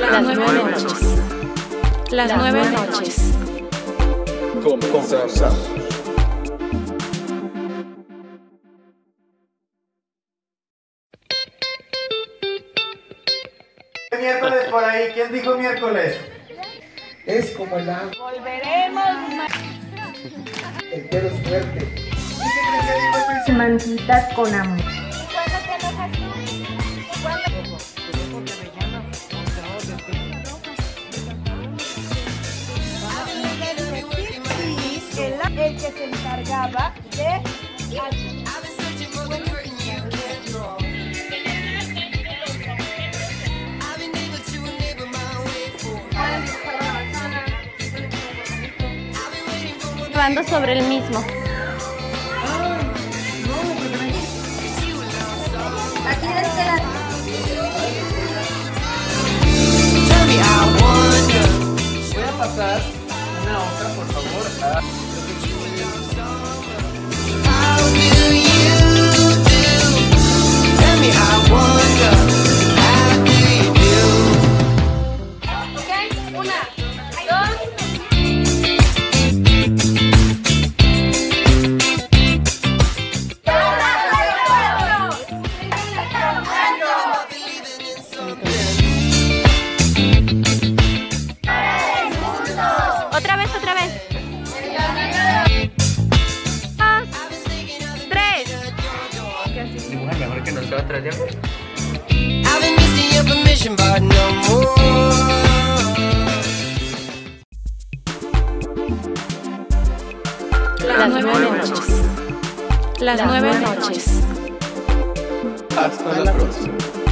Las nueve noches. Las nueve noches. Comenzamos. ¿Qué miércoles por ahí? ¿Quién dijo miércoles? Es como el agua. Volveremos. El pelo es fuerte. Semantitas con amor. El, que se encargaba de Hablando sobre el mismo. Aquí les queda. Voy a pasar una hoja, por favor, a... loves mejor que nosotros, Diego. I've been missing your permission, but no more. Las nueve noches. Las nueve noches. Hasta la próxima.